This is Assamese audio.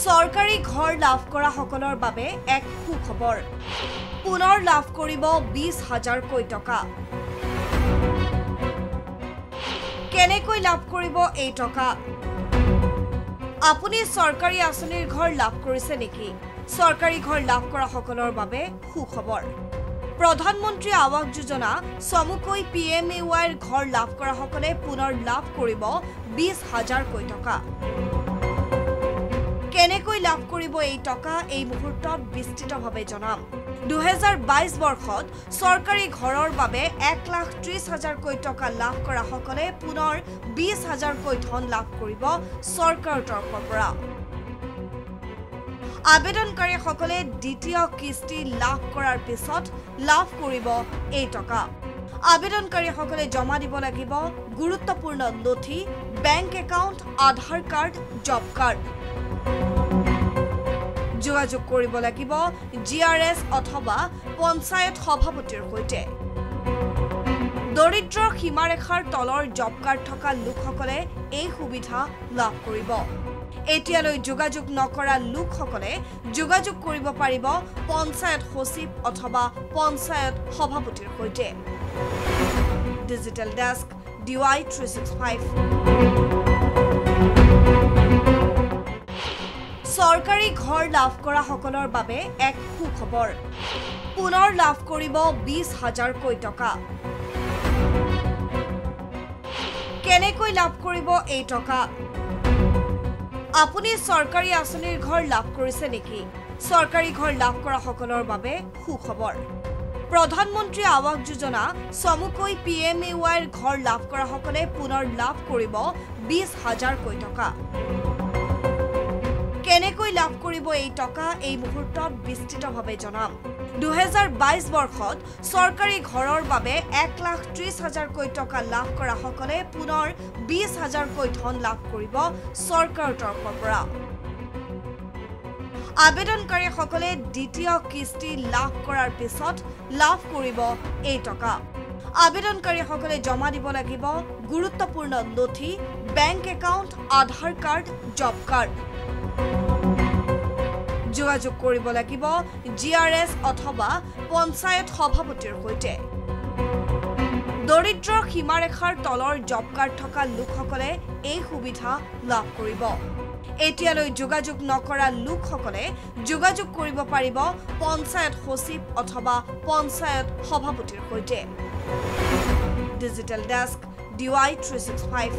চৰকাৰী ঘৰ লাভ কৰাসকলৰ বাবে এক সুখবৰ। পুনৰ লাভ কৰিব বিছ হাজাৰকৈ টকা। কেনেকৈ লাভ কৰিব এই টকা? আপুনি চৰকাৰী আঁচনিৰ ঘৰ লাভ কৰিছে নেকি? চৰকাৰী ঘৰ লাভ কৰাসকলৰ বাবে সুখবৰ। প্ৰধানমন্ত্ৰী আৱাস যোজনা চমুকৈ পি এম এ ৱাইৰ ঘৰ লাভ কৰাসকলে পুনৰ লাভ কৰিব বিছ হাজাৰকৈ টকা। কেনেকৈ লাভ কৰিব এই টকা এই মুহূৰ্তত বিস্তৃতভাৱে জনাম। দুহেজাৰ বাইছ বৰ্ষত চৰকাৰী ঘৰৰ বাবে এক লাখ ত্ৰিছ হাজাৰকৈ টকা লাভ কৰাসকলে পুনৰ বিছ হাজাৰকৈ ধন লাভ কৰিব চৰকাৰৰ তৰফৰ পৰা। আবেদনকাৰীসকলে দ্বিতীয় কিস্তি লাভ কৰাৰ পিছত লাভ কৰিব এই টকা। আবেদনকাৰীসকলে জমা দিব লাগিব গুৰুত্বপূৰ্ণ নথি bank account Aadhaar card job card. যোগাযোগ কৰিব লাগিব জি আৰ এছ অথবা পঞ্চায়ত সভাপতিৰ সৈতে। দৰিদ্ৰ সীমাৰেখাৰ তলৰ জব কাৰ্ড থকা লোকসকলে এই সুবিধা লাভ কৰিব। এতিয়ালৈ যোগাযোগ নকৰা লোকসকলে যোগাযোগ কৰিব পাৰিব পঞ্চায়ত সচিব অথবা পঞ্চায়ত সভাপতিৰ সৈতে। Digital desk D Y three six five. চৰকাৰী ঘৰ লাভ কৰাসকলৰ বাবে এক সুখবৰ। পুনৰ লাভ কৰিব বিছ হাজাৰকৈ টকা। কেনেকৈ লাভ কৰিব এই টকা? আপুনি চৰকাৰী আঁচনিৰ ঘৰ লাভ কৰিছে নেকি? চৰকাৰী ঘৰ লাভ কৰাসকলৰ বাবে সুখবৰ। প্ৰধানমন্ত্ৰী আৱাস যোজনা চমুকৈ পি এম এ ৱাইৰ ঘৰ লাভ কৰাসকলে পুনৰ লাভ কৰিব বিছ হাজাৰকৈ টকা। কেনেকৈ লাভ কৰিব এই টকা এই মুহূৰ্তত বিস্তৃতভাৱে জনাম। দুহেজাৰ বাইছ বৰ্ষত চৰকাৰী ঘৰৰ বাবে এক লাখ ত্ৰিছ হাজাৰকৈ টকা লাভ কৰাসকলে পুনৰ বিছ হাজাৰকৈ ধন লাভ কৰিব চৰকাৰৰ তৰফৰ পৰা। আবেদনকাৰীসকলে দ্বিতীয় কিস্তি লাভ কৰাৰ পিছত লাভ কৰিব এই টকা। আবেদনকাৰীসকলে জমা দিব লাগিব গুৰুত্বপূৰ্ণ নথি bank account Aadhaar card job card. যোগাযোগ কৰিব লাগিব জি আৰ এছ অথবা পঞ্চায়ত সভাপতিৰ সৈতে। দৰিদ্ৰ সীমাৰেখাৰ তলৰ জব কাৰ্ড থকা লোকসকলে এই সুবিধা লাভ কৰিব। এতিয়ালৈ যোগাযোগ নকৰা লোকসকলে যোগাযোগ কৰিব পাৰিব পঞ্চায়ত সচিব অথবা পঞ্চায়ত সভাপতিৰ সৈতে। Digital desk D Y three six five.